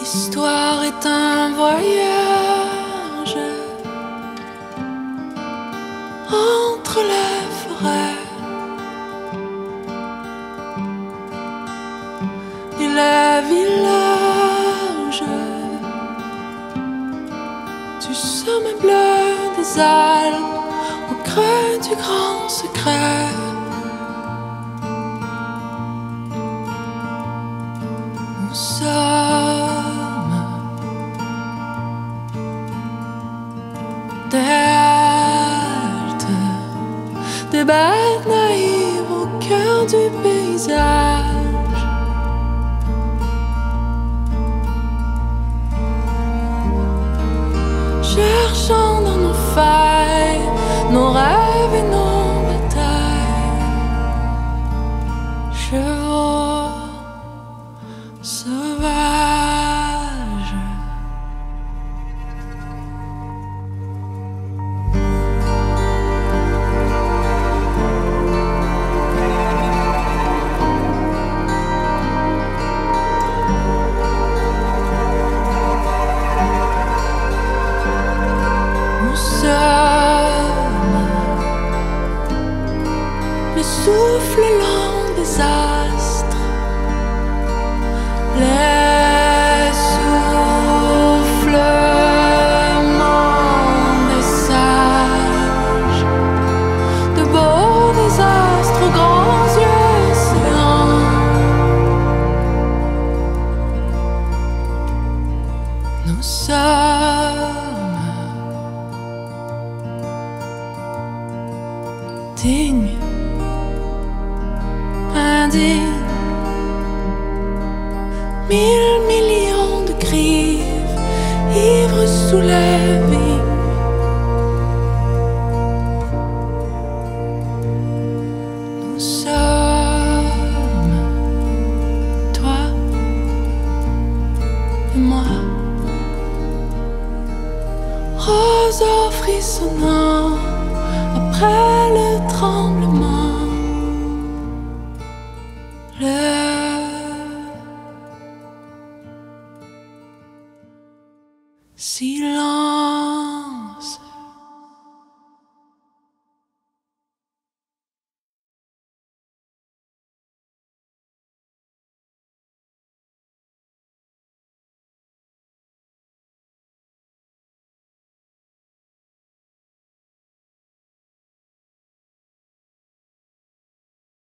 L'histoire est un voyage entre les forêts et les villages du sommet bleu des Alpes au creux du grand secret. Des haltes, des bêtes naïves au cœur du paysage. Cherchant dans nos failles, nos rêves et nos batailles. Chevaux sauvages. Nous sommes. Le souffle lent des astres, les soufflements des sages, de beaux désastres aux grands yeux océans. Nous sommes dignes, indignes, mille millions de griffes, ivres sous les vignes. Nous sommes toi et moi, roseaux frissonnants. le silence.